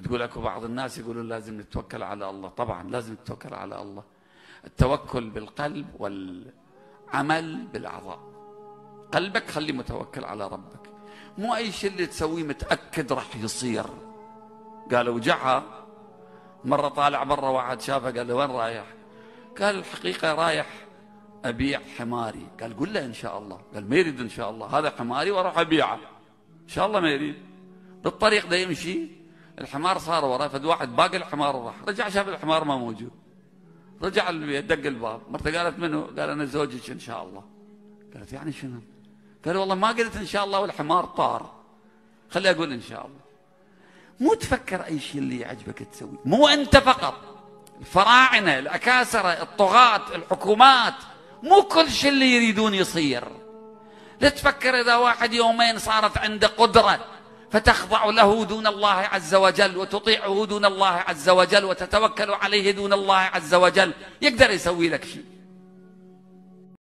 تقول أكو بعض الناس يقولون لازم نتوكل على الله. طبعا لازم نتوكل على الله. التوكل بالقلب والعمل بالأعضاء. قلبك خليه متوكل على ربك. مو أي شيء اللي تسويه متأكد راح يصير. قالوا جعها مرة طالع برا واحد شافه قال له وين رايح؟ قال الحقيقة رايح أبيع حماري. قال قل له إن شاء الله. قال ما يريد إن شاء الله. هذا حماري وأروح أبيعه. إن شاء الله ما يريد. بالطريق ده يمشي. الحمار صار وراه فد واحد باقي الحمار وراح رجع شاف الحمار ما موجود. رجع البيت دق الباب. مرته قالت منه قال أنا زوجك إن شاء الله. قالت يعني شنو؟ قال والله ما قلت إن شاء الله والحمار طار. خلي أقول إن شاء الله. مو تفكر أي شيء اللي يعجبك تسوي. مو أنت فقط. الفراعنة الأكاسرة الطغاة الحكومات. مو كل شيء اللي يريدون يصير. لا تفكر إذا واحد يومين صارت عنده قدرة. فتخضع له دون الله عز وجل وتطيعه دون الله عز وجل وتتوكل عليه دون الله عز وجل. يقدر يسوي لك شيء.